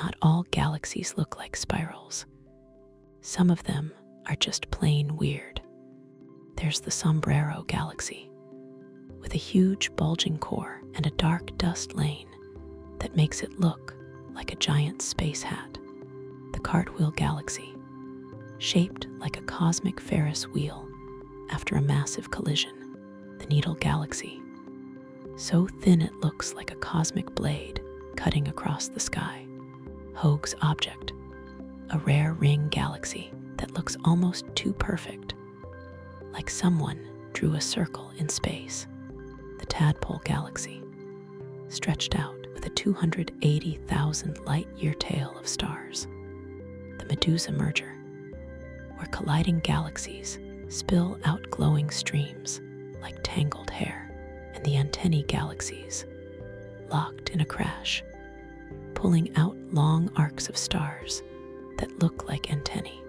Not all galaxies look like spirals. Some of them are just plain weird. There's the Sombrero Galaxy, with a huge bulging core and a dark dust lane that makes it look like a giant space hat. The Cartwheel Galaxy, shaped like a cosmic Ferris wheel after a massive collision. The Needle Galaxy, so thin it looks like a cosmic blade cutting across the sky. Hoag's Object, a rare ring galaxy that looks almost too perfect, like someone drew a circle in space. The Tadpole Galaxy, stretched out with a 280,000 light year tail of stars. The Medusa Merger, where colliding galaxies spill out glowing streams like tangled hair, and the antennae galaxies, locked in a crash, pulling out long arcs of stars that look like antennae.